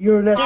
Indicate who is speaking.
Speaker 1: You're next.